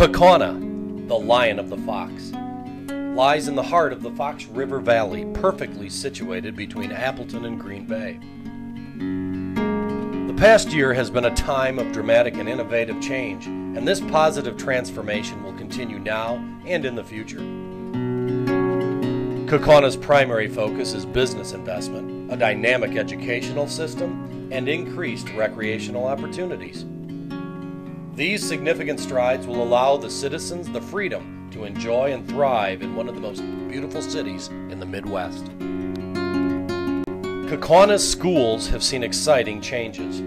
Kaukauna, the Lion of the Fox, lies in the heart of the Fox River Valley, perfectly situated between Appleton and Green Bay. The past year has been a time of dramatic and innovative change, and this positive transformation will continue now and in the future. Kaukauna's primary focus is business investment, a dynamic educational system, and increased recreational opportunities. These significant strides will allow the citizens the freedom to enjoy and thrive in one of the most beautiful cities in the Midwest. Kaukauna's schools have seen exciting changes.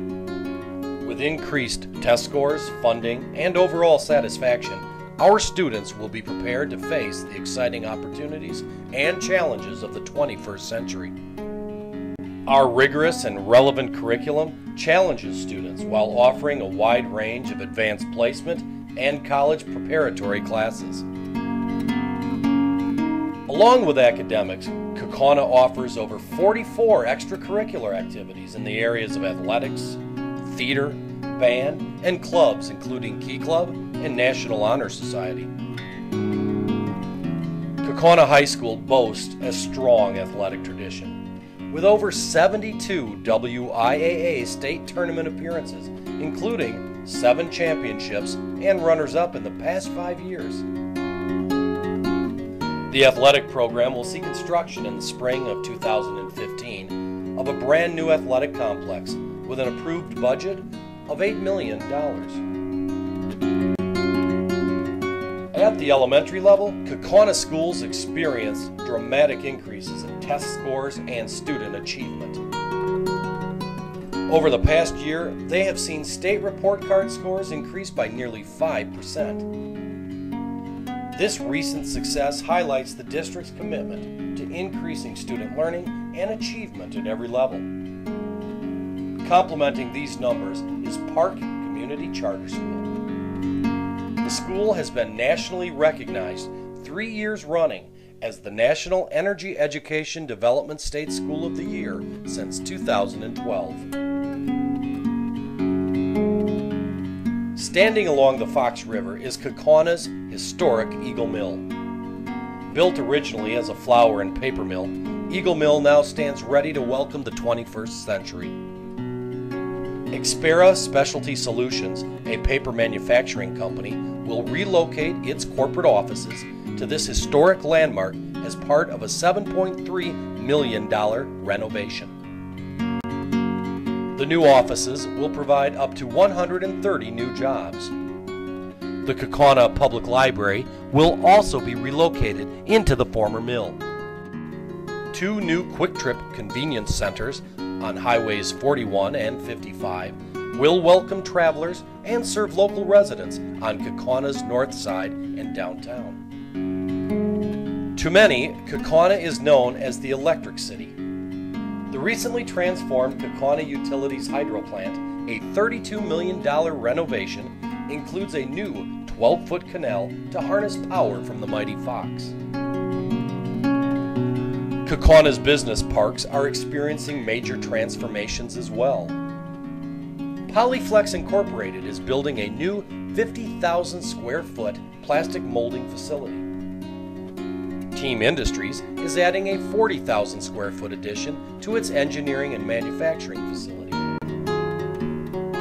With increased test scores, funding, and overall satisfaction, our students will be prepared to face the exciting opportunities and challenges of the 21st century. Our rigorous and relevant curriculum challenges students while offering a wide range of advanced placement and college preparatory classes. Along with academics, Kaukauna offers over 44 extracurricular activities in the areas of athletics, theater, band, and clubs, including Key Club and National Honor Society. Kaukauna High School boasts a strong athletic tradition. With over 72 WIAA state tournament appearances, including seven championships and runners up in the past five years. The athletic program will see construction in the spring of 2015 of a brand new athletic complex with an approved budget of $8 million. At the elementary level, Kaukauna schools experience dramatic increases in test scores and student achievement. Over the past year, they have seen state report card scores increase by nearly 5%. This recent success highlights the district's commitment to increasing student learning and achievement at every level. Complementing these numbers is Park Community Charter School. The school has been nationally recognized three years running as the National Energy Education Development State School of the Year since 2012. Standing along the Fox River is Kaukauna's historic Eagle Mill. Built originally as a flour and paper mill, Eagle Mill now stands ready to welcome the 21st century. Expera Specialty Solutions, a paper manufacturing company, will relocate its corporate offices to this historic landmark as part of a $7.3 million renovation. The new offices will provide up to 130 new jobs. The Kaukauna Public Library will also be relocated into the former mill. Two new Kwik Trip convenience centers on Highways 41 and 55 will welcome travelers and serve local residents on Kaukauna's north side and downtown. To many, Kaukauna is known as the Electric City. The recently transformed Kaukauna Utilities Hydro Plant, a $32 million renovation, includes a new 12 foot canal to harness power from the mighty Fox. Kaukauna's business parks are experiencing major transformations as well. Polyflex Incorporated is building a new 50,000 square foot plastic molding facility. Team Industries is adding a 40,000 square foot addition to its engineering and manufacturing facility.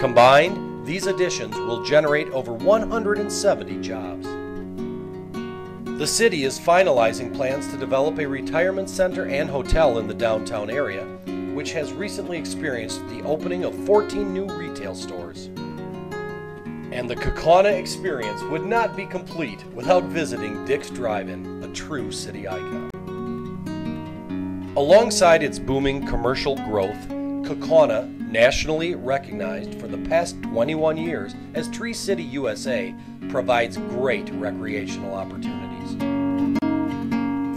Combined, these additions will generate over 170 jobs. The city is finalizing plans to develop a retirement center and hotel in the downtown area, which has recently experienced the opening of 14 new retail stores. And the Kaukauna experience would not be complete without visiting Dick's Drive-In, true city icon. Alongside its booming commercial growth, Kaukauna, nationally recognized for the past 21 years as Tree City USA, provides great recreational opportunities.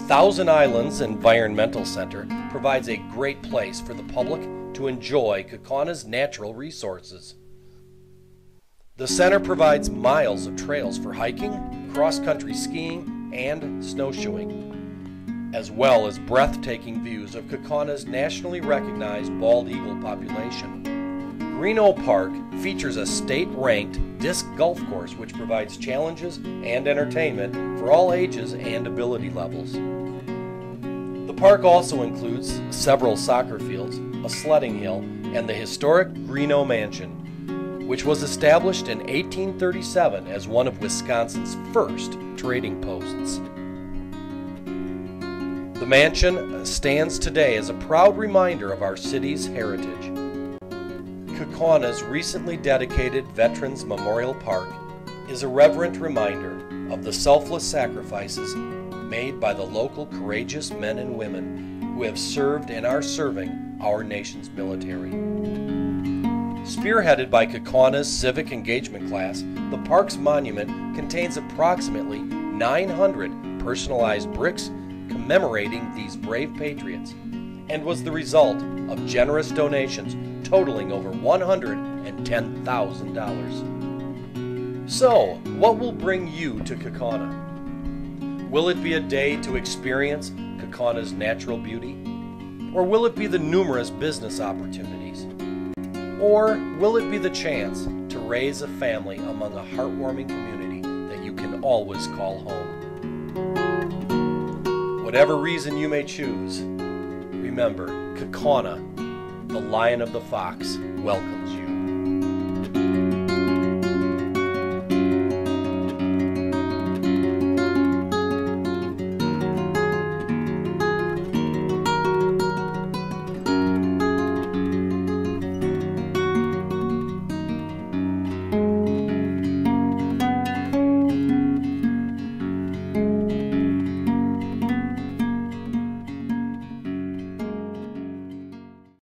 Thousand Islands Environmental Center provides a great place for the public to enjoy Kaukauna's natural resources. The center provides miles of trails for hiking, cross country skiing, and snowshoeing, as well as breathtaking views of Kaukauna's nationally recognized bald eagle population. Grignon Park features a state ranked disc golf course which provides challenges and entertainment for all ages and ability levels. The park also includes several soccer fields, a sledding hill, and the historic Grignon Mansion, which was established in 1837 as one of Wisconsin's first trading posts. The mansion stands today as a proud reminder of our city's heritage. Kaukauna recently dedicated Veterans Memorial Park is a reverent reminder of the selfless sacrifices made by the local courageous men and women who have served and are serving our nation's military. Spearheaded by Kaukauna civic engagement class, the park's monument contains approximately 900 personalized bricks commemorating these brave patriots and was the result of generous donations totaling over $110,000. So, what will bring you to Kaukauna? Will it be a day to experience Kaukauna's natural beauty? Or will it be the numerous business opportunities? Or will it be the chance to raise a family among a heartwarming community that you can always call home? Whatever reason you may choose, remember, Kaukauna, the Lion of the Fox, welcomes you.